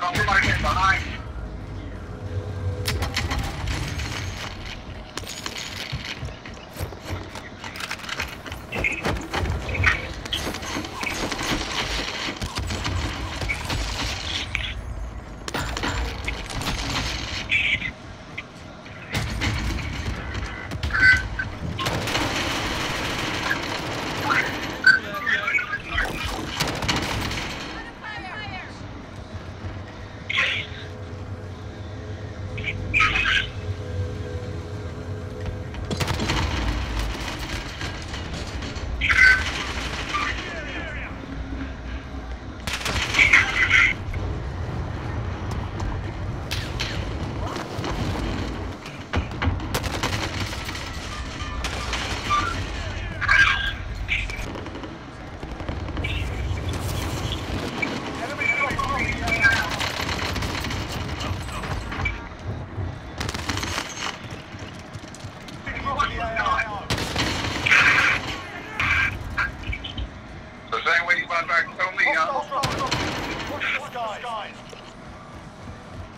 Compromising behind.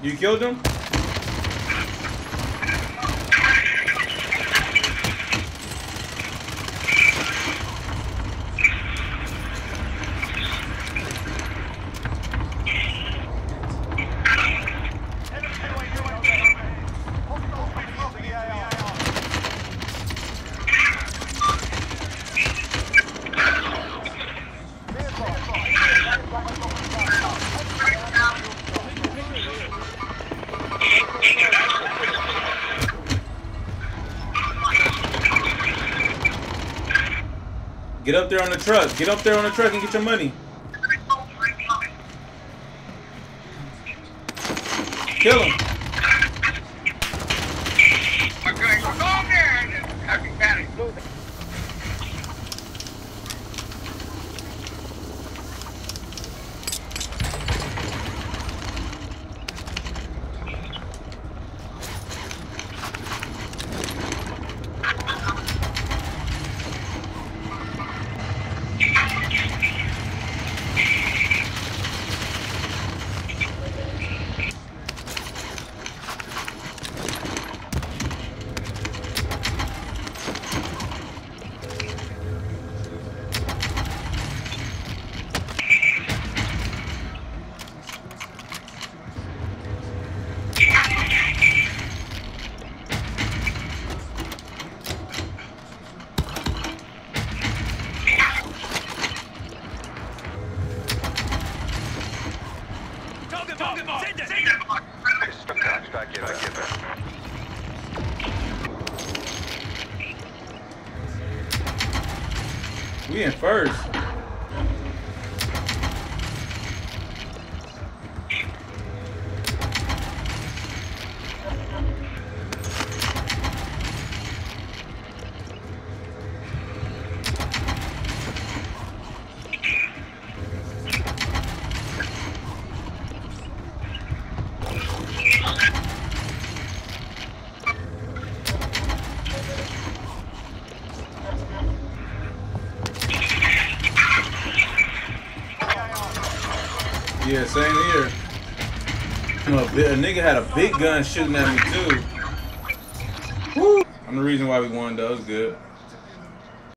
You killed him? Get up there on the truck. Get up there on the truck and get your money. Kill him. We in first. Yeah, same here. A, a nigga had a big gun shooting at me too. Woo! I'm the reason why we won though. It was good.